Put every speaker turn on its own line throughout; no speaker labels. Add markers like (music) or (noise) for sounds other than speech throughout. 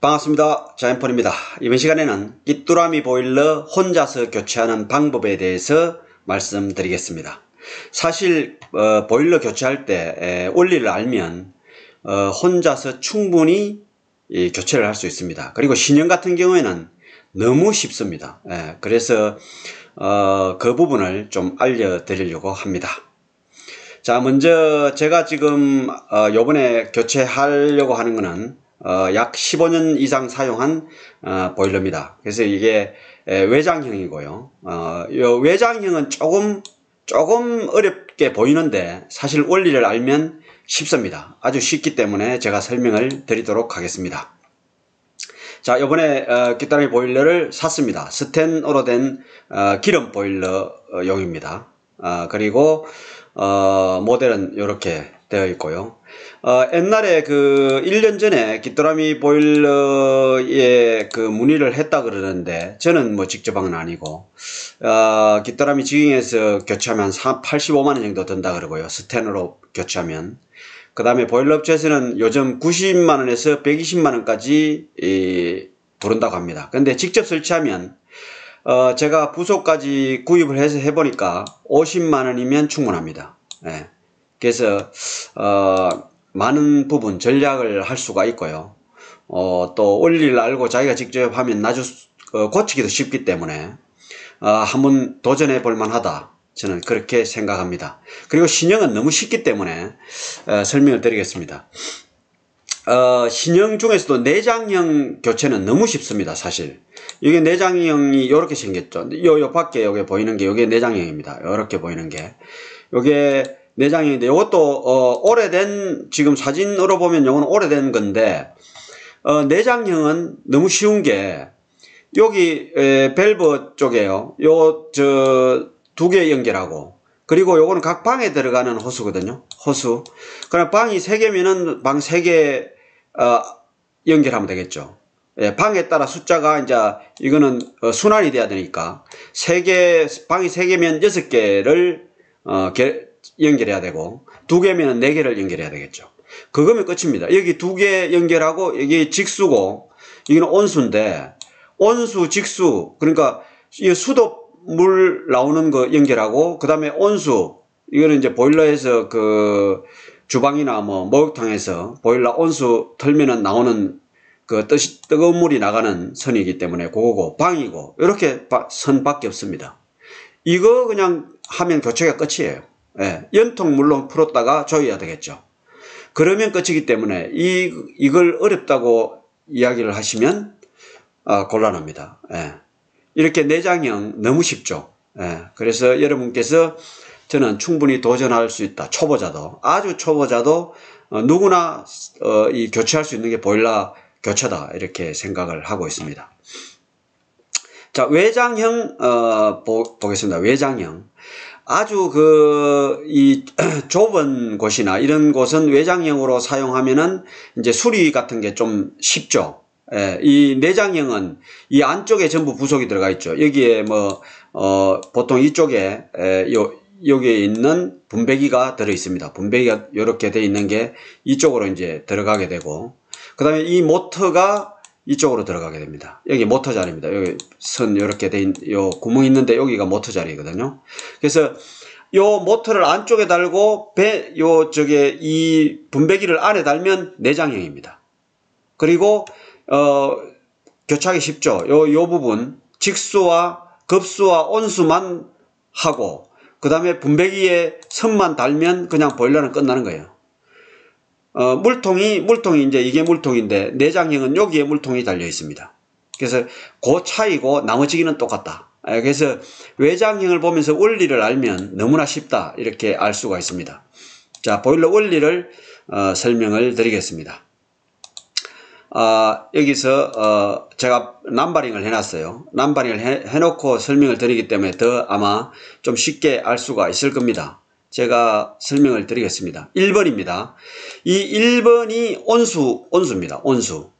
반갑습니다. 자연폰입니다. 이번 시간에는 깃뚜라미 보일러 혼자서 교체하는 방법에 대해서 말씀드리겠습니다. 사실 어, 보일러 교체할 때 에, 원리를 알면 어, 혼자서 충분히 이, 교체를 할 수 있습니다. 그리고 신형 같은 경우에는 너무 쉽습니다. 에, 그래서 어, 그 부분을 좀 알려드리려고 합니다. 자 먼저 제가 지금 어, 요번에 교체하려고 하는 것은 어, 약 15년 이상 사용한 어, 보일러입니다. 그래서 이게 에, 외장형이고요. 어, 요 외장형은 조금 조금 어렵게 보이는데 사실 원리를 알면 쉽습니다. 아주 쉽기 때문에 제가 설명을 드리도록 하겠습니다. 자, 이번에 어, 깃다리 보일러를 샀습니다. 스텐으로 된 어, 기름 보일러용입니다. 어, 그리고 어, 모델은 이렇게 되어 있고요. 어, 옛날에 그 1년 전에 깃도라미 보일러에 그 문의를 했다 그러는데 저는 뭐 직접 한건 아니고 어, 깃도라미 직영에서 교체하면 85만원 정도 든다 그러고요. 스텐으로 교체하면 그 다음에 보일러 업체에서는 요즘 90만원에서 120만원까지 이, 부른다고 합니다. 근데 직접 설치하면 어, 제가 부속까지 구입을 해서 해보니까 50만원이면 충분합니다. 예. 그래서 어, 많은 부분 전략을 할 수가 있고요. 어, 또 원리를 알고 자기가 직접 하면 나중 어, 고치기도 쉽기 때문에 어, 한번 도전해 볼 만하다. 저는 그렇게 생각합니다. 그리고 신형은 너무 쉽기 때문에 어, 설명을 드리겠습니다. 어, 신형 중에서도 내장형 교체는 너무 쉽습니다, 사실. 이게 내장형이 이렇게 생겼죠. 요, 요 밖에 여기 보이는 게 이게 내장형입니다. 이렇게 보이는 게. 요게 내장형인데 이것도 어, 오래된 지금 사진으로 보면 이거는 오래된 건데 어, 내장형은 너무 쉬운 게 여기 에, 밸브 쪽에요. 요 저 두 개 연결하고 그리고 요거는 각 방에 들어가는 호수거든요. 호수. 그럼 방이 세 개면은 방 세개 어, 연결하면 되겠죠. 예, 방에 따라 숫자가 이제 이거는 어, 순환이 돼야 되니까 세 개 방이 세 개면 여섯 개를 어, 연결해야 되고 두 개면 네 개를 연결해야 되겠죠. 그거면 끝입니다. 여기 두 개 연결하고 여기 직수고 여기는 온수인데 온수 직수 그러니까 이 수도 물 나오는 거 연결하고 그 다음에 온수 이거는 이제 보일러에서 그 주방이나 뭐 목욕탕에서 보일러 온수 털면은 나오는 그 뜨시, 뜨거운 물이 나가는 선이기 때문에 그거고 방이고 이렇게 선 밖에 없습니다. 이거 그냥 하면 교체가 끝이에요. 예, 연통 물론 풀었다가 조여야 되겠죠. 그러면 끝이기 때문에 이, 이걸 어렵다고 이야기를 하시면 아, 곤란합니다. 예. 이렇게 내장형 너무 쉽죠. 예. 그래서 여러분께서 저는 충분히 도전할 수 있다. 초보자도 아주 초보자도 어, 누구나 어, 이 교체할 수 있는 게 보일러 교체다 이렇게 생각을 하고 있습니다. 자 외장형 어, 보, 보겠습니다. 외장형 아주 그, 이, (clears throat) 좁은 곳이나 이런 곳은 외장형으로 사용하면은 이제 수리 같은 게 좀 쉽죠. 예, 이 내장형은 이 안쪽에 전부 부속이 들어가 있죠. 여기에 뭐, 어, 보통 이쪽에, 에, 요, 여기에 있는 분배기가 들어 있습니다. 분배기가 이렇게 돼 있는 게 이쪽으로 이제 들어가게 되고, 그 다음에 이 모터가 이쪽으로 들어가게 됩니다. 여기 모터 자리입니다. 여기 선 이렇게 돼, 요 구멍 있는데 여기가 모터 자리거든요. 그래서 요 모터를 안쪽에 달고 배, 요, 저게, 이 분배기를 안에 달면 내장형입니다. 그리고, 어, 교착이 쉽죠. 요, 요 부분, 직수와 급수와 온수만 하고, 그 다음에 분배기에 선만 달면 그냥 보일러는 끝나는 거예요. 어, 물통이 물통이 이제 이게 물통인데 내장형은 여기에 물통이 달려 있습니다. 그래서 그 차이고 나머지기는 똑같다. 아, 그래서 외장형을 보면서 원리를 알면 너무나 쉽다 이렇게 알 수가 있습니다. 자 보일러 원리를 어, 설명을 드리겠습니다. 아, 여기서 어, 제가 남바링을 해놨어요. 남바링을 해, 해놓고 설명을 드리기 때문에 더 아마 좀 쉽게 알 수가 있을 겁니다. 제가 설명을 드리겠습니다. 1번입니다. 이 1번이 온수, 온수입니다. 온수.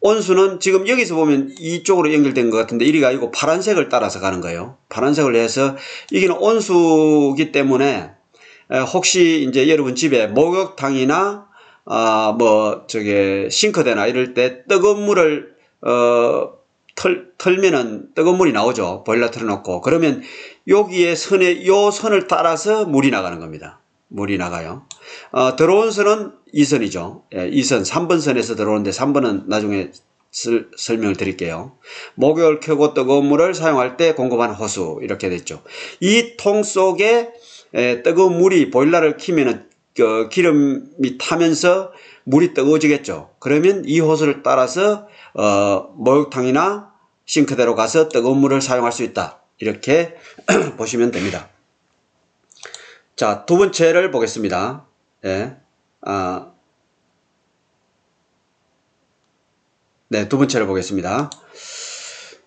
온수는 지금 여기서 보면 이쪽으로 연결된 것 같은데 이리가 아니고 파란색을 따라서 가는 거예요. 파란색을 해서 이게는 온수기 때문에 혹시 이제 여러분 집에 목욕탕이나 아, 뭐, 저게, 싱크대나 이럴 때 뜨거운 물을, 어, 털, 털면은 뜨거운 물이 나오죠. 보일러 틀어놓고. 그러면 여기에 선에, 요 선을 따라서 물이 나가는 겁니다. 물이 나가요. 어, 들어온 선은 2선이죠. 예, 2선, 3번 선에서 들어오는데 3번은 나중에 쓸, 설명을 드릴게요. 목욕을 켜고 뜨거운 물을 사용할 때 공급한 호수 이렇게 됐죠. 이 통 속에 에, 뜨거운 물이 보일러를 키면은 그 기름이 타면서 물이 뜨거워지겠죠. 그러면 이 호수를 따라서 어, 목욕탕이나 싱크대로 가서 뜨거운 물을 사용할 수 있다. 이렇게 (clears throat) 보시면 됩니다. 자, 두 번째를 보겠습니다. 예. 아, 네, 두 번째를 보겠습니다.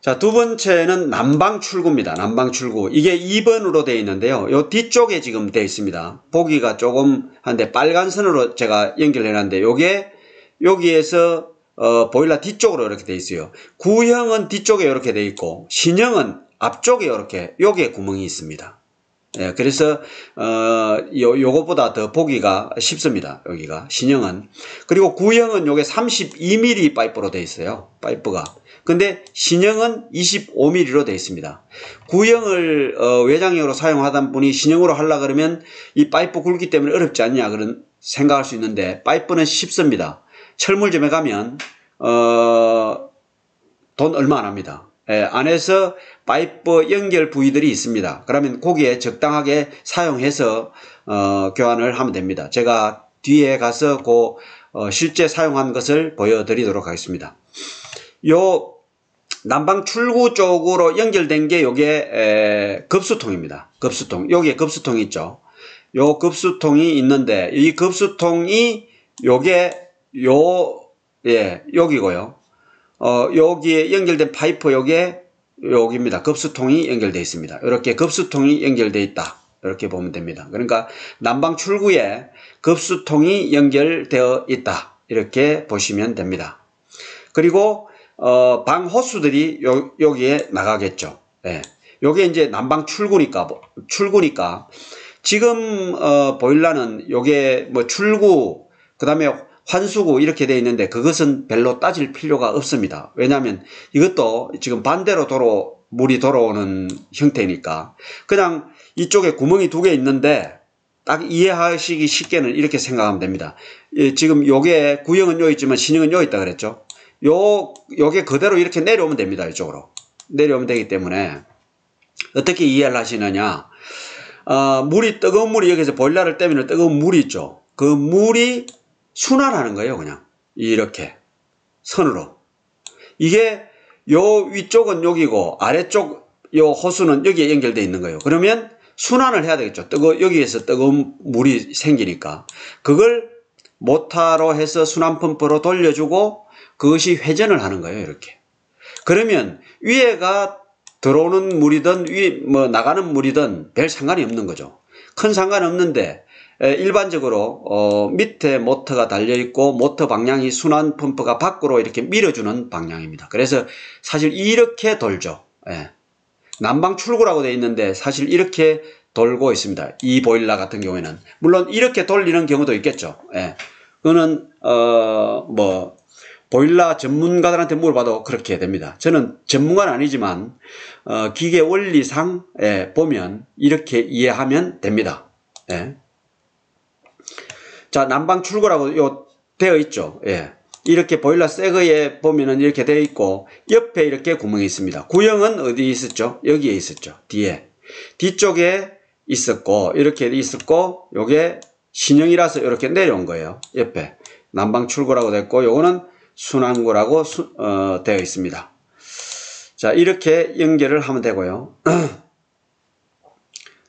자, 두 번째는 난방 출구입니다. 난방 출구. 이게 2번으로 되어 있는데요. 요 뒤쪽에 지금 되어 있습니다. 보기가 조금 한데 빨간 선으로 제가 연결해 놨는데 요게 여기에서 어, 보일러 뒤쪽으로 이렇게 되어 있어요. 구형은 뒤쪽에 이렇게 되어 있고 신형은 앞쪽에 이렇게 여기에 구멍이 있습니다. 예, 그래서 어, 요 요것보다 더 보기가 쉽습니다. 여기가 신형은 그리고 구형은 요게 32mm 파이프로 되어 있어요. 파이프가 근데 신형은 25mm로 되어 있습니다. 구형을 어, 외장형으로 사용하던 분이 신형으로 하려 그러면 이 파이프 굵기 때문에 어렵지 않냐 그런 생각할 수 있는데 파이프는 쉽습니다. 철물점에 가면 어, 돈 얼마 안 합니다. 예, 안에서 파이프 연결 부위들이 있습니다. 그러면 거기에 적당하게 사용해서 어, 교환을 하면 됩니다. 제가 뒤에 가서 그 어, 실제 사용한 것을 보여드리도록 하겠습니다. 요 난방 출구 쪽으로 연결된 게 요게 에, 급수통입니다. 급수통. 여기에 급수통이 있죠. 요 급수통이 있는데 이 급수통이 요게 요 예, 여기고요. 어, 여기에 연결된 파이프 요게 여기입니다. 급수통이 연결되어 있습니다. 이렇게 급수통이 연결되어 있다. 이렇게 보면 됩니다. 그러니까 난방 출구에 급수통이 연결되어 있다. 이렇게 보시면 됩니다. 그리고 어, 방 호수들이 요, 여기에 나가겠죠. 예. 요게 이제 난방 출구니까 출구니까 지금 어, 보일러는 요게 뭐 출구 그다음에 환수구 이렇게 되어 있는데 그것은 별로 따질 필요가 없습니다. 왜냐하면 이것도 지금 반대로 도로 물이 돌아오는 형태니까 그냥 이쪽에 구멍이 두 개 있는데 딱 이해하시기 쉽게는 이렇게 생각하면 됩니다. 예, 지금 요게 구형은 여기 있지만 신형은 여기 있다 그랬죠. 요 요게 그대로 이렇게 내려오면 됩니다. 이쪽으로 내려오면 되기 때문에 어떻게 이해를 하시느냐? 어, 물이 뜨거운 물이 여기서 보일러를 떼면 뜨거운 물이 있죠. 그 물이 순환하는 거예요, 그냥. 이렇게. 선으로. 이게 요 위쪽은 여기고 아래쪽 요 호수는 여기에 연결되어 있는 거예요. 그러면 순환을 해야 되겠죠. 뜨거 여기에서 뜨거운 물이 생기니까. 그걸 모타로 해서 순환 펌프로 돌려주고 그것이 회전을 하는 거예요, 이렇게. 그러면 위에가 들어오는 물이든 위 뭐 나가는 물이든 별 상관이 없는 거죠. 큰 상관 없는데 일반적으로 어, 밑에 모터가 달려 있고 모터 방향이 순환 펌프가 밖으로 이렇게 밀어주는 방향입니다. 그래서 사실 이렇게 돌죠. 예. 난방 출구라고 되어 있는데 사실 이렇게 돌고 있습니다. 이 보일러 같은 경우에는 물론 이렇게 돌리는 경우도 있겠죠. 예. 그거는 어 뭐 보일러 전문가들한테 물어봐도 그렇게 됩니다. 저는 전문가는 아니지만 어, 기계 원리상 예, 보면 이렇게 이해하면 됩니다. 예. 자, 난방 출구라고 요 되어 있죠. 예. 이렇게 보일러 새 거에 보면은 이렇게 되어 있고 옆에 이렇게 구멍이 있습니다. 구형은 어디 있었죠? 여기에 있었죠. 뒤에. 뒤쪽에 있었고 이렇게 있었고 요게 신형이라서 이렇게 내려온 거예요. 옆에. 난방 출구라고 됐고 요거는 순환구라고 수, 어, 되어 있습니다. 자, 이렇게 연결을 하면 되고요. (clears throat)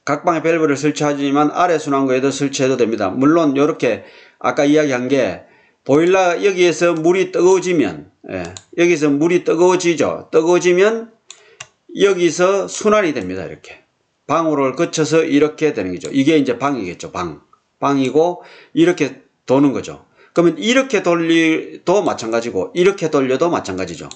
각 방에 밸브를 설치하지만 아래 순환구에도 설치해도 됩니다. 물론 이렇게 아까 이야기한 게 보일러 여기에서 물이 뜨거워지면 예, 여기서 물이 뜨거워지죠. 뜨거워지면 여기서 순환이 됩니다. 이렇게 방으로를 거쳐서 이렇게 되는 거죠. 이게 이제 방이겠죠. 방 방이고 이렇게 도는 거죠. 그러면 이렇게 돌리도 마찬가지고 이렇게 돌려도 마찬가지죠.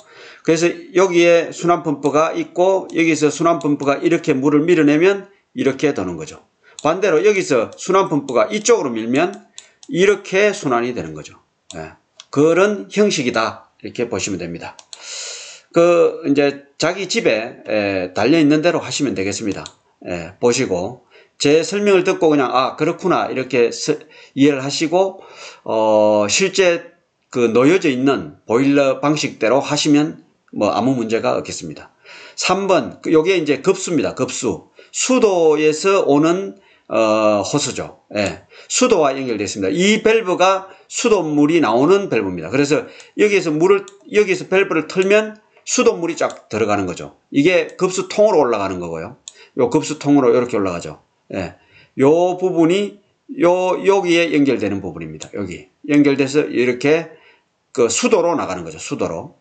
그래서 여기에 순환 펌프가 있고 여기서 순환 펌프가 이렇게 물을 밀어내면 이렇게 도는 거죠. 반대로 여기서 순환 펌프가 이쪽으로 밀면 이렇게 순환이 되는 거죠. 예. 그런 형식이다. 이렇게 보시면 됩니다. 그 이제 자기 집에 달려 있는 대로 하시면 되겠습니다. 예, 보시고 제 설명을 듣고 그냥 아 그렇구나 이렇게 스, 이해를 하시고 어 실제 그 놓여져 있는 보일러 방식대로 하시면 뭐 아무 문제가 없겠습니다. 3번 요게 이제 급수입니다. 급수 수도에서 오는 어, 호수죠. 예. 수도와 연결되어 있습니다. 이 밸브가 수돗물이 나오는 밸브입니다. 그래서 여기에서 물을 여기에서 밸브를 털면 수돗물이 쫙 들어가는 거죠. 이게 급수통으로 올라가는 거고요. 요 급수통으로 이렇게 올라가죠. 예. 요 부분이 요 여기에 연결되는 부분입니다. 여기 연결돼서 이렇게 그 수도로 나가는 거죠. 수도로.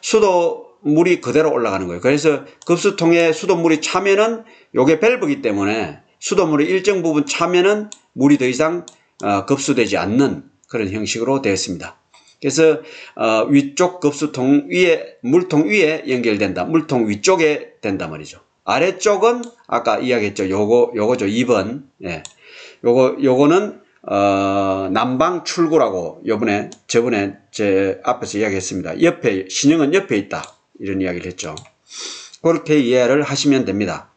수도 물이 그대로 올라가는 거예요. 그래서 급수통에 수돗물이 차면은 요게 밸브이기 때문에 수돗물이 일정 부분 차면은 물이 더 이상 어, 급수되지 않는 그런 형식으로 되어 있습니다. 그래서 어, 위쪽 급수통 위에 물통 위에 연결된다. 물통 위쪽에 된다 말이죠. 아래쪽은 아까 이야기했죠. 요거 요거죠. 2번. 예. 요거 요거는 어, 남방 출구라고 요번에 저번에 제 앞에서 이야기했습니다. 옆에 신형은 옆에 있다. 이런 이야기를 했죠. 그렇게 이해를 하시면 됩니다.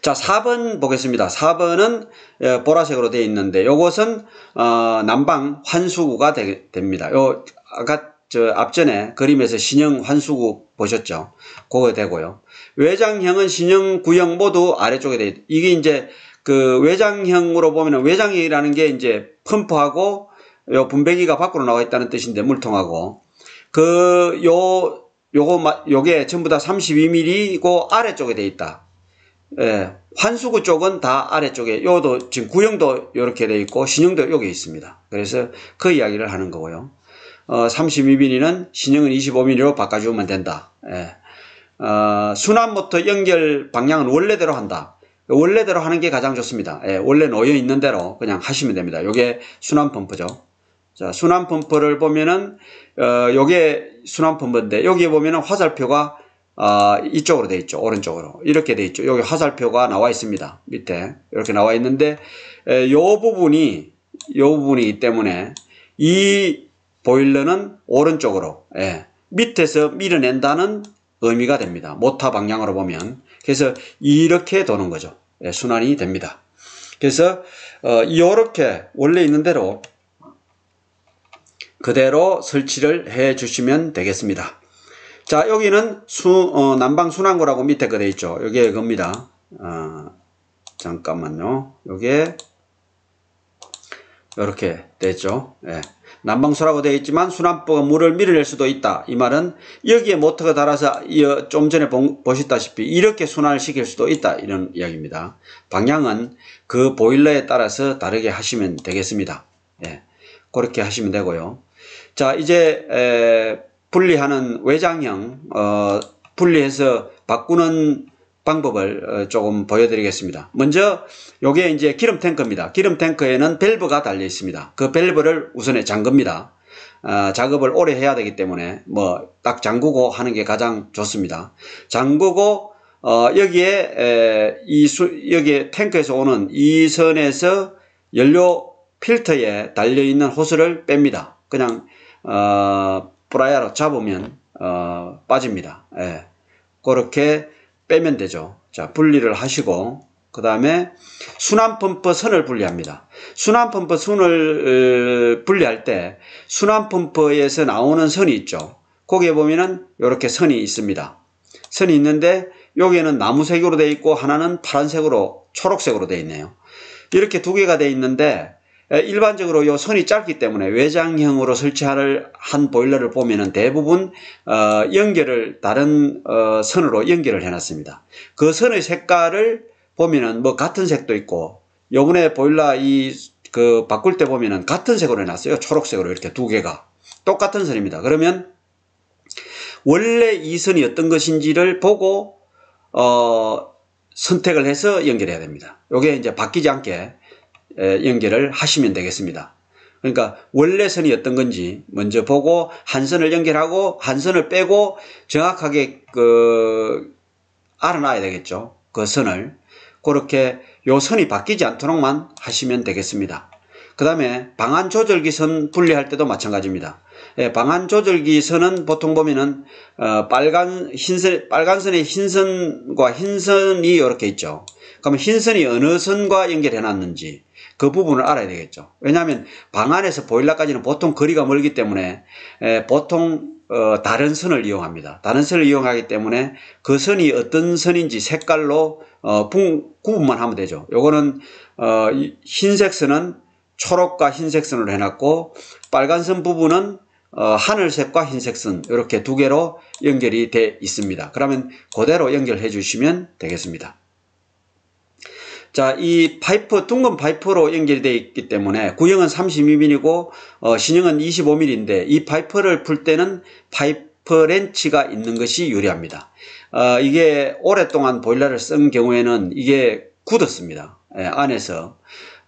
자, 4번 보겠습니다. 4번은 어, 보라색으로 되어 있는데 요것은 어, 남방 환수구가 되, 됩니다. 요 아까 저 앞전에 그림에서 신형 환수구 보셨죠? 그거 되고요. 외장형은 신형, 구형 모두 아래쪽에 돼 이게 이제 그 외장형으로 보면 외장형이라는 게 이제 펌프하고 요 분배기가 밖으로 나와 있다는 뜻인데 물통하고 그 요 요거 요게 전부 다 32mm고 아래쪽에 돼 있다. 예, 환수구 쪽은 다 아래쪽에 요도 지금 구형도 이렇게 돼 있고 신형도 여기 있습니다. 그래서 그 이야기를 하는 거고요. 어, 32mm는 신형은 25mm로 바꿔주면 된다. 예. 어, 순환 모터 연결 방향은 원래대로 한다. 원래대로 하는 게 가장 좋습니다. 예, 원래 놓여 있는 대로 그냥 하시면 됩니다. 이게 순환 펌프죠. 자, 순환 펌프를 보면은 어, 요게 순환 펌프인데 여기에 보면은 화살표가 어, 이쪽으로 돼 있죠. 오른쪽으로. 이렇게 돼 있죠. 여기 화살표가 나와 있습니다. 밑에. 이렇게 나와 있는데, 에, 요 부분이, 요 부분이기 때문에 이 보일러는 오른쪽으로, 예, 밑에서 밀어낸다는 의미가 됩니다. 모타 방향으로 보면. 그래서 이렇게 도는 거죠. 예, 순환이 됩니다. 그래서, 어, 이렇게 원래 있는 대로 그대로 설치를 해 주시면 되겠습니다. 자, 여기는 수, 어, 난방 순환구라고 밑에 거 돼 있죠. 여기에 겁니다. 어, 잠깐만요. 여기에 이렇게 되죠. 예. 난방수라고 되어 있지만 순환부가 물을 밀어낼 수도 있다. 이 말은 여기에 모터가 달아서 좀 전에 보셨다시피 이렇게 순환을 시킬 수도 있다. 이런 이야기입니다. 방향은 그 보일러에 따라서 다르게 하시면 되겠습니다. 예. 그렇게 하시면 되고요. 자, 이제 에, 분리하는 외장형 어, 분리해서 바꾸는 방법을 어, 조금 보여드리겠습니다. 먼저 요게 이제 기름 탱크입니다. 기름 탱크에는 밸브가 달려 있습니다. 그 밸브를 우선에 잠급니다. 어, 작업을 오래 해야 되기 때문에 뭐 딱 잠그고 하는 게 가장 좋습니다. 잠그고 어, 여기에 에, 이 수, 여기에 탱크에서 오는 이 선에서 연료 필터에 달려 있는 호스를 뺍니다. 그냥 어, 플라이어로 잡으면 어, 빠집니다. 예. 그렇게 빼면 되죠. 자, 분리를 하시고 그 다음에 순환 펌프 선을 분리합니다. 순환 펌프 선을 어, 분리할 때 순환 펌프에서 나오는 선이 있죠. 거기에 보면은 이렇게 선이 있습니다. 선이 있는데 여기에는 나무색으로 되어 있고 하나는 파란색으로 초록색으로 되어 있네요. 이렇게 두 개가 되어 있는데 일반적으로 요 선이 짧기 때문에 외장형으로 설치할 한 보일러를 보면은 대부분 어, 연결을 다른 어, 선으로 연결을 해놨습니다. 그 선의 색깔을 보면은 뭐 같은 색도 있고 요번에 보일러 이 그 바꿀 때 보면은 같은 색으로 해놨어요. 초록색으로 이렇게 두 개가 똑같은 선입니다. 그러면 원래 이 선이 어떤 것인지를 보고 어, 선택을 해서 연결해야 됩니다. 요게 이제 바뀌지 않게 연결을 하시면 되겠습니다. 그러니까 원래 선이 어떤 건지 먼저 보고 한 선을 연결하고 한 선을 빼고 정확하게 그 알아놔야 되겠죠. 그 선을 그렇게 요 선이 바뀌지 않도록만 하시면 되겠습니다. 그 다음에 방안 조절기 선 분리할 때도 마찬가지입니다. 예, 방안 조절기 선은 보통 보면은 어, 빨간 흰선 빨간 선의 흰선과 흰선이 이렇게 있죠. 그러면 흰선이 어느 선과 연결해 놨는지 그 부분을 알아야 되겠죠. 왜냐하면 방 안에서 보일러까지는 보통 거리가 멀기 때문에 에, 보통 어, 다른 선을 이용합니다. 다른 선을 이용하기 때문에 그 선이 어떤 선인지 색깔로 어, 분, 구분만 하면 되죠. 요거는 어, 흰색 선은 초록과 흰색 선으로 해놨고 빨간 선 부분은 어, 하늘색과 흰색 선 이렇게 두 개로 연결이 돼 있습니다. 그러면 그대로 연결해 주시면 되겠습니다. 자, 이 파이프, 둥근 파이프로 연결되어 있기 때문에 구형은 32mm이고 어, 신형은 25mm인데 이 파이프를 풀 때는 파이프 렌치가 있는 것이 유리합니다. 어, 이게 오랫동안 보일러를 쓴 경우에는 이게 굳었습니다. 예, 안에서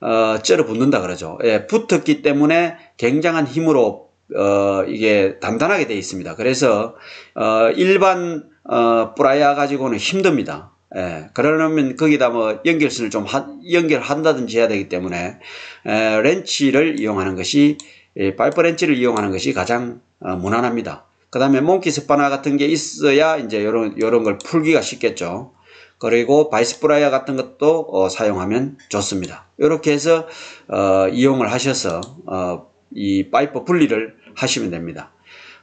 어, 쩔어 붙는다 그러죠. 예, 붙었기 때문에 굉장한 힘으로 어, 이게 단단하게 되어 있습니다. 그래서 어, 일반 어, 브라이아 가지고는 힘듭니다. 예, 그러려면 거기다 뭐 연결선을 좀 하, 연결한다든지 해야 되기 때문에 에, 렌치를 이용하는 것이 예, 파이프 렌치를 이용하는 것이 가장 어, 무난합니다. 그 다음에 몽키 스파나 같은 게 있어야 이제 요런 요런 걸 풀기가 쉽겠죠. 그리고 바이스 플라이어 같은 것도 어, 사용하면 좋습니다. 이렇게 해서 어, 이용을 하셔서 어, 이 파이프 분리를 하시면 됩니다.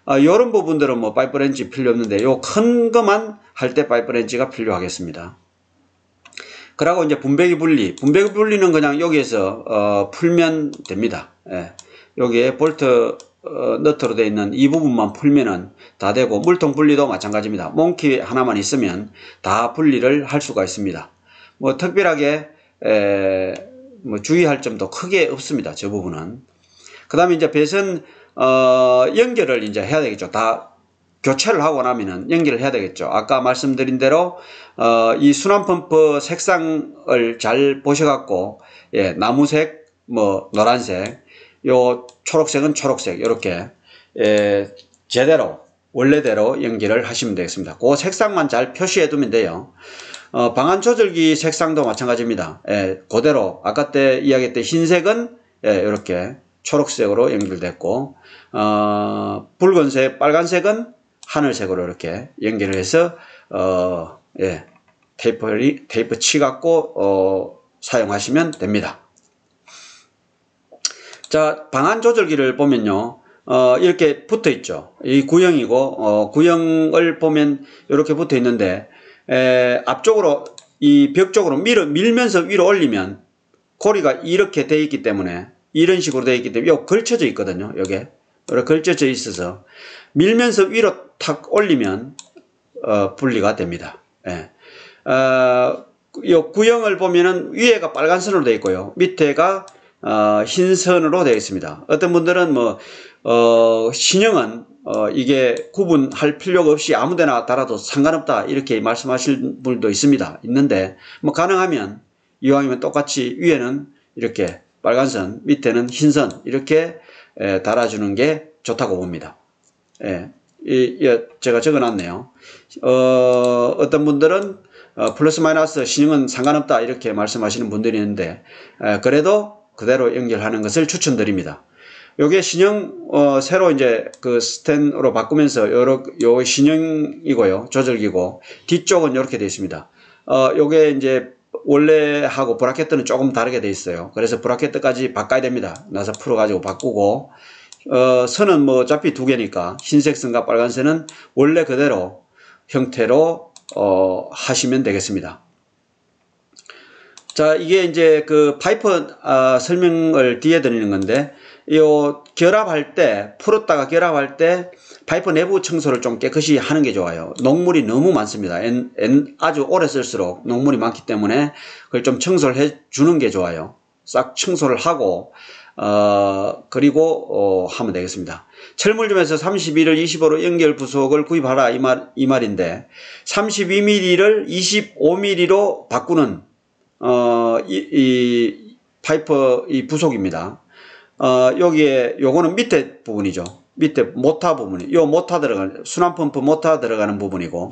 어, 이런 부분들은 뭐 파이프 렌치 필요 없는데 요 큰 것만 할 때 파이프 렌치가 필요하겠습니다. 그리고 이제 분배기 분리, 분배기 분리는 그냥 여기에서 어, 풀면 됩니다. 예. 여기에 볼트 어, 너트로 되어 있는 이 부분만 풀면은 다 되고 물통 분리도 마찬가지입니다. 몽키 하나만 있으면 다 분리를 할 수가 있습니다. 뭐 특별하게 에, 뭐 주의할 점도 크게 없습니다. 저 부분은. 그 다음에 이제 배선 어, 연결을 이제 해야 되겠죠. 다 교체를 하고 나면은 연결을 해야 되겠죠. 아까 말씀드린 대로 어, 이 순환 펌프 색상을 잘 보셔갖고 예, 나무색, 뭐 노란색, 요 초록색은 초록색 이렇게 예, 제대로 원래대로 연결을 하시면 되겠습니다. 그 색상만 잘 표시해 두면 돼요. 어, 방안 조절기 색상도 마찬가지입니다. 예, 그대로 아까 때 이야기했던 흰색은 예, 이렇게 초록색으로 연결됐고 어, 붉은색, 빨간색은 하늘색으로 이렇게 연결을 해서 어, 예, 테이프 테이프 치 갖고 어, 사용하시면 됩니다. 자, 방안 조절기를 보면요. 어, 이렇게 붙어 있죠. 이 구형이고, 어, 구형을 보면 이렇게 붙어 있는데, 에, 앞쪽으로, 이 벽 쪽으로 밀어, 밀면서 위로 올리면 고리가 이렇게 돼 있기 때문에, 이런 식으로 돼 있기 때문에, 요 걸쳐져 있거든요. 요게. 걸쳐져 있어서, 밀면서 위로 탁 올리면, 어, 분리가 됩니다. 예. 어, 요 구형을 보면은 위에가 빨간 선으로 되어 있고요. 밑에가 어, 흰 선으로 되어 있습니다. 어떤 분들은 뭐 어, 신형은 어, 이게 구분할 필요가 없이 아무데나 달아도 상관없다 이렇게 말씀하실 분도 있습니다. 있는데 뭐 가능하면 이왕이면 똑같이 위에는 이렇게 빨간 선, 밑에는 흰 선 이렇게 에, 달아주는 게 좋다고 봅니다. 예, 이, 이, 제가 적어놨네요. 어, 어떤 분들은 어, 플러스 마이너스 신형은 상관없다 이렇게 말씀하시는 분들이 있는데 에, 그래도 그대로 연결하는 것을 추천드립니다. 요게 신형 어, 새로 이제 그 스탠으로 바꾸면서 요러, 요 신형이고요. 조절기고 뒤쪽은 이렇게 되어 있습니다. 어, 요게 이제 원래 하고 브라켓트는 조금 다르게 되어 있어요. 그래서 브라켓트까지 바꿔야 됩니다. 나서 풀어가지고 바꾸고 어, 선은 뭐 어차피 두 개니까 흰색 선과 빨간 선은 원래 그대로 형태로 어, 하시면 되겠습니다. 자, 이게 이제 그 파이프 어, 설명을 뒤에 드리는 건데, 요 결합할 때, 풀었다가 결합할 때 파이프 내부 청소를 좀 깨끗이 하는 게 좋아요. 녹물이 너무 많습니다. 엔, 엔, 아주 오래 쓸수록 녹물이 많기 때문에 그걸 좀 청소를 해 주는 게 좋아요. 싹 청소를 하고, 어, 그리고, 어, 하면 되겠습니다. 철물점에서 32를 25로 연결 부속을 구입하라 이 말, 이 말인데, 32mm를 25mm로 바꾸는 어, 이, 이 파이프 이 부속입니다. 어, 여기에 요거는 밑에 부분이죠. 밑에 모타 부분이 요 모타 들어가는 순환 펌프 모타 들어가는 부분이고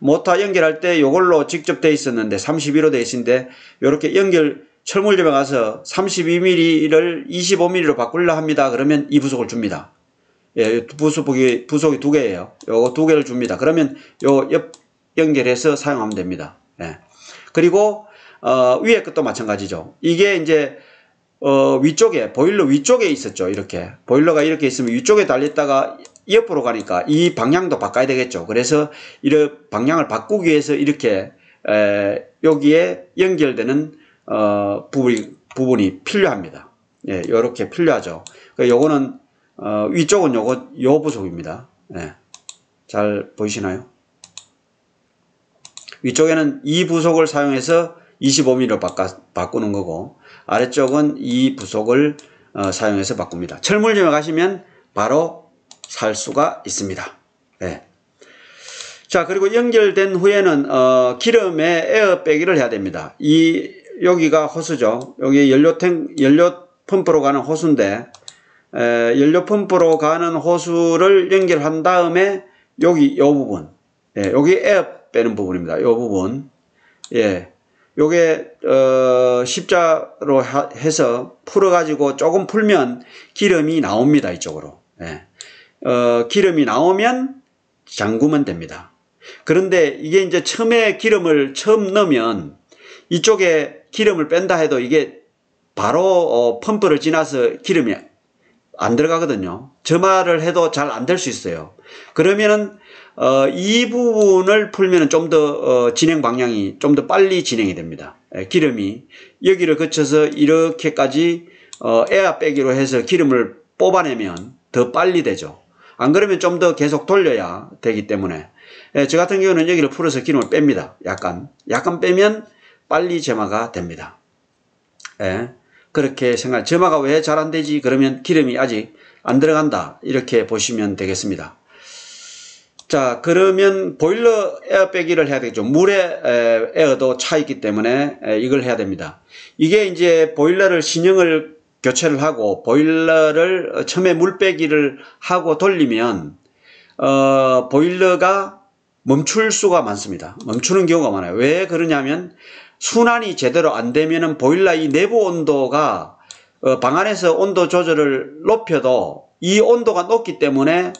모타 연결할 때 요걸로 직접 돼 있었는데 32로 돼 있는데 요렇게 연결 철물점에 가서 32mm를 25mm로 바꾸려 합니다. 그러면 이 부속을 줍니다. 예, 부속이, 부속이 두 개예요. 요거 두 개를 줍니다. 그러면 요 옆 연결해서 사용하면 됩니다. 예. 그리고 어, 위에 것도 마찬가지죠. 이게 이제 어, 위쪽에 보일러 위쪽에 있었죠. 이렇게 보일러가 이렇게 있으면 위쪽에 달렸다가 옆으로 가니까 이 방향도 바꿔야 되겠죠. 그래서 이런 방향을 바꾸기 위해서 이렇게 에, 여기에 연결되는 어, 부분이, 부분이 필요합니다. 예, 요렇게 필요하죠. 그 요거는 어, 위쪽은 요거 요 부속입니다. 예. 잘 보이시나요? 위쪽에는 이 부속을 사용해서 25mm로 바꿔, 바꾸는 거고 아래쪽은 이 부속을 어, 사용해서 바꿉니다. 철물점에 가시면 바로 살 수가 있습니다. 네. 자 그리고 연결된 후에는 어, 기름에 에어빼기를 해야 됩니다. 이 여기가 호스죠. 여기 연료탱 연료 펌프로 가는 호수인데 에, 연료 펌프로 가는 호수를 연결한 다음에 여기 이 부분 예, 여기 에어 빼는 부분입니다. 이 부분 예, 요게 어, 십자로 하, 해서 풀어가지고 조금 풀면 기름이 나옵니다. 이쪽으로. 예. 어, 기름이 나오면 잠그면 됩니다. 그런데 이게 이제 처음에 기름을 처음 넣으면 이쪽에 기름을 뺀다 해도 이게 바로 어, 펌프를 지나서 기름이 안 들어가거든요. 점화를 해도 잘 안 될 수 있어요. 그러면은 어, 이 부분을 풀면 좀더 어, 진행 방향이 좀 더 빨리 진행이 됩니다. 예, 기름이 여기를 거쳐서 이렇게까지 어, 에어 빼기로 해서 기름을 뽑아내면 더 빨리 되죠. 안 그러면 좀 더 계속 돌려야 되기 때문에 예, 저 같은 경우는 여기를 풀어서 기름을 뺍니다. 약간 약간 빼면 빨리 점화가 됩니다. 예, 그렇게 생각. 점화가 왜 잘 안 되지? 그러면 기름이 아직 안 들어간다. 이렇게 보시면 되겠습니다. 자, 그러면 보일러 에어 빼기를 해야 되겠죠. 물에 에어도 차 있기 때문에 이걸 해야 됩니다. 이게 이제 보일러를 신형을 교체를 하고 보일러를 처음에 물 빼기를 하고 돌리면 어, 보일러가 멈출 수가 많습니다. 멈추는 경우가 많아요. 왜 그러냐면 순환이 제대로 안 되면은 보일러 이 내부 온도가 어, 방 안에서 온도 조절을 높여도 이 온도가 높기 때문에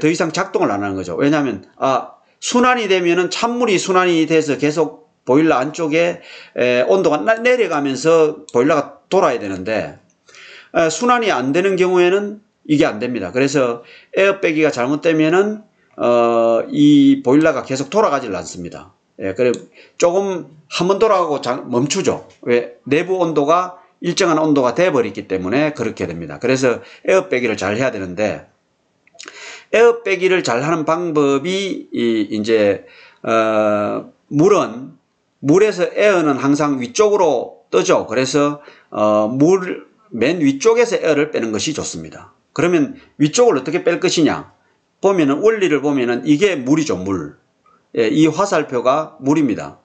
더 이상 작동을 안 하는 거죠. 왜냐하면 아 순환이 되면은 찬물이 순환이 돼서 계속 보일러 안쪽에 온도가 내려가면서 보일러가 돌아야 되는데 순환이 안 되는 경우에는 이게 안 됩니다. 그래서 에어빼기가 잘못되면은 어, 이 보일러가 계속 돌아가질 않습니다. 예, 그래 조금 한 번 돌아가고 멈추죠. 왜 내부 온도가 일정한 온도가 돼 버렸기 때문에 그렇게 됩니다. 그래서 에어 빼기를 잘 해야 되는데 에어 빼기를 잘 하는 방법이 이제 어, 물은 물에서 에어는 항상 위쪽으로 뜨죠. 그래서 어, 물 맨 위쪽에서 에어를 빼는 것이 좋습니다. 그러면 위쪽을 어떻게 뺄 것이냐? 보면은 원리를 보면은 이게 물이죠, 물. 예, 이 화살표가 물입니다.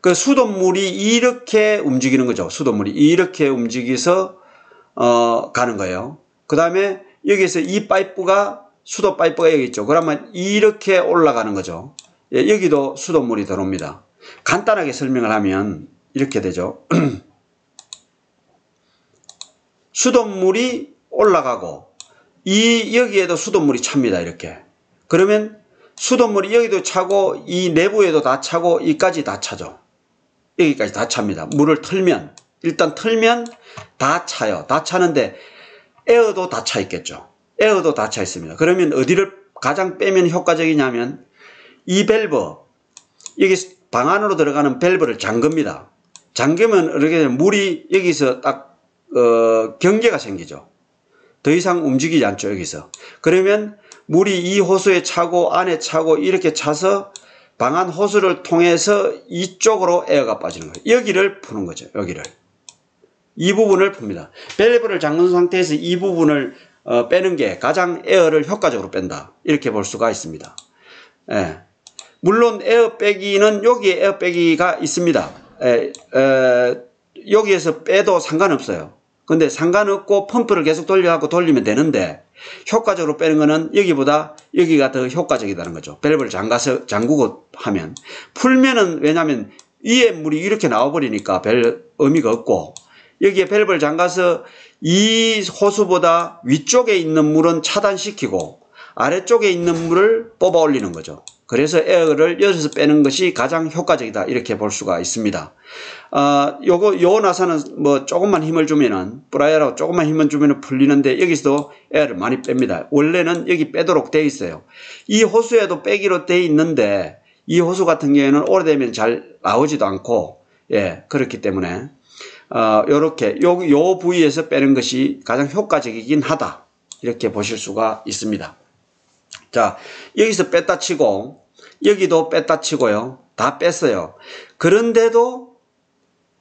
그 수돗물이 이렇게 움직이는 거죠. 수돗물이 이렇게 움직여서 어, 가는 거예요. 그 다음에 여기서 이 파이프가 수도 파이프가 여기 있죠. 그러면 이렇게 올라가는 거죠. 예, 여기도 수돗물이 들어옵니다. 간단하게 설명을 하면 이렇게 되죠. (clears throat) 수돗물이 올라가고 이 여기에도 수돗물이 찹니다. 이렇게. 그러면 수돗물이 여기도 차고 이 내부에도 다 차고 이까지 다 차죠. 여기까지 다 찹니다. 물을 틀면 일단 틀면 다 차요. 다 차는데 에어도 다 차 있겠죠. 에어도 닫혀 있습니다. 그러면 어디를 가장 빼면 효과적이냐면 이 밸브 여기 방 안으로 들어가는 밸브를 잠깁니다. 잠기면 이렇게 물이 여기서 딱 어, 경계가 생기죠. 더 이상 움직이지 않죠 여기서. 그러면 물이 이 호수에 차고 안에 차고 이렇게 차서 방안 호수를 통해서 이쪽으로 에어가 빠지는 거예요. 여기를 푸는 거죠. 여기를. 이 부분을 풉니다. 밸브를 잠근 상태에서 이 부분을 어, 빼는 게 가장 에어를 효과적으로 뺀다. 이렇게 볼 수가 있습니다. 예. 물론 에어 빼기는 여기에 에어 빼기가 있습니다. 에, 에, 여기에서 빼도 상관없어요. 근데 상관없고 펌프를 계속 돌려갖고 돌리면 되는데 효과적으로 빼는 거는 여기보다 여기가 더 효과적이다는 거죠. 밸브를 잠가서 잠그고 하면 풀면은 왜냐하면 위에 물이 이렇게 나와버리니까 별 의미가 없고 여기에 밸브를 잠가서 이 호스보다 위쪽에 있는 물은 차단시키고 아래쪽에 있는 물을 뽑아 올리는 거죠. 그래서 에어를 열어서 빼는 것이 가장 효과적이다 이렇게 볼 수가 있습니다. 아, 요거 요 나사는 뭐 조금만 힘을 주면은 플라이어라고 조금만 힘을 주면은 풀리는데 여기서도 에어를 많이 뺍니다. 원래는 여기 빼도록 돼 있어요. 이 호수에도 빼기로 돼 있는데 이 호수 같은 경우에는 오래되면 잘 나오지도 않고 예 그렇기 때문에 어, 요렇게 요, 요 부위에서 빼는 것이 가장 효과적이긴 하다 이렇게 보실 수가 있습니다. 자, 여기서 뺐다 치고, 여기도 뺐다 치고요. 다 뺐어요. 그런데도,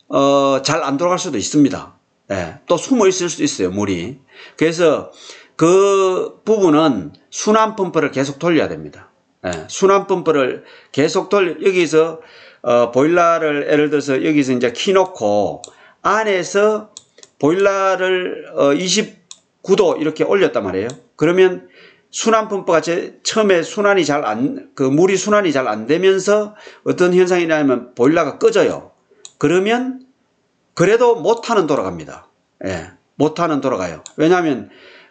어, 잘 안 돌아갈 수도 있습니다. 예, 또 숨어 있을 수도 있어요, 물이. 그래서 그 부분은 순환 펌프를 계속 돌려야 됩니다. 예, 순환 펌프를 계속 돌려, 여기서, 어, 보일러를 예를 들어서 여기서 이제 키 놓고 안에서 보일러를 어, 29도 이렇게 올렸단 말이에요. 그러면 순환 펌프가 제 처음에 순환이 잘 안, 그 물이 순환이 잘 안 되면서 어떤 현상이냐면 보일러가 꺼져요. 그러면 그래도 모터는 돌아갑니다. 예. 모터는 돌아가요. 왜냐하면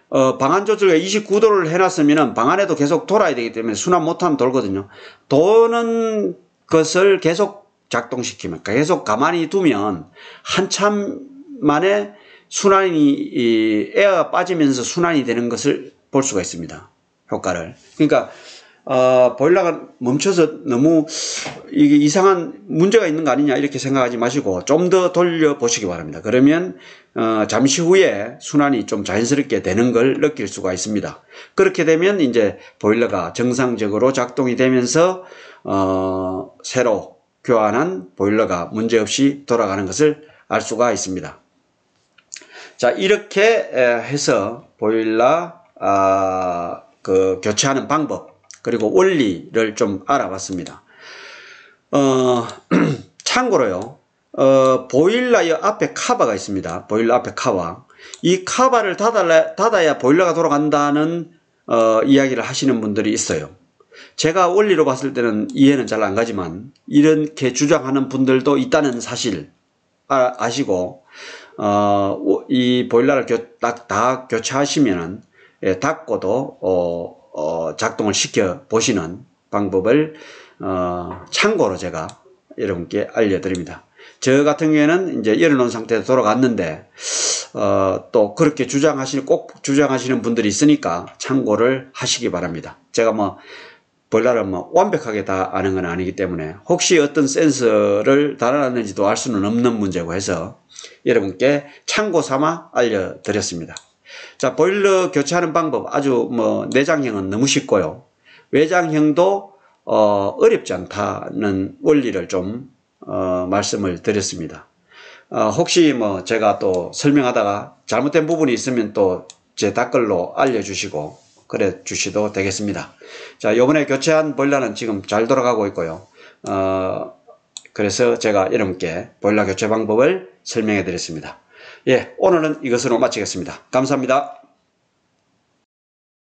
어, 방안 조절에 29도를 해놨으면 방안에도 계속 돌아야 되기 때문에 순환 모터는 돌거든요. 도는 것을 계속 작동시키면, 계속 가만히 두면 한참 만에 순환이, 이 에어가 빠지면서 순환이 되는 것을 볼 수가 있습니다. 효과를. 그러니까 어, 보일러가 멈춰서 너무 이게 이상한 문제가 있는 거 아니냐 이렇게 생각하지 마시고 좀 더 돌려 보시기 바랍니다. 그러면 어, 잠시 후에 순환이 좀 자연스럽게 되는 걸 느낄 수가 있습니다. 그렇게 되면 이제 보일러가 정상적으로 작동이 되면서 어, 새로 교환한 보일러가 문제없이 돌아가는 것을 알 수가 있습니다. 자 이렇게 해서 보일러 아, 그 교체하는 방법 그리고 원리를 좀 알아봤습니다. 어, (clears throat) 참고로요. 어, 보일러의 앞에 카바가 있습니다. 보일러 앞에 카바. 이 카바를 닫아야, 닫아야 보일러가 돌아간다는 어, 이야기를 하시는 분들이 있어요. 제가 원리로 봤을 때는 이해는 잘 안 가지만 이렇게 주장하는 분들도 있다는 사실 아, 시고 어, 이 보일러를 교, 다, 다 교체하시면은 예, 닫고도 어, 어, 작동을 시켜 보시는 방법을 어, 참고로 제가 여러분께 알려드립니다. 저 같은 경우에는 이제 열어놓은 상태에서 돌아갔는데 어, 또 그렇게 주장하시는 꼭 주장하시는 분들이 있으니까 참고를 하시기 바랍니다. 제가 뭐 볼라를 뭐 완벽하게 다 아는 건 아니기 때문에 혹시 어떤 센서를 달아놨는지도 알 수는 없는 문제고 해서 여러분께 참고 삼아 알려드렸습니다. 자, 보일러 교체하는 방법 아주 뭐 내장형은 너무 쉽고요. 외장형도 어, 어렵지 않다는 원리를 좀 어, 말씀을 드렸습니다. 어, 혹시 뭐 제가 또 설명하다가 잘못된 부분이 있으면 또 제 댓글로 알려주시고 그래 주시도 되겠습니다. 자, 요번에 교체한 보일러는 지금 잘 돌아가고 있고요. 어, 그래서 제가 여러분께 보일러 교체 방법을 설명해 드렸습니다. 예, 오늘은 이것으로 마치겠습니다. 감사합니다.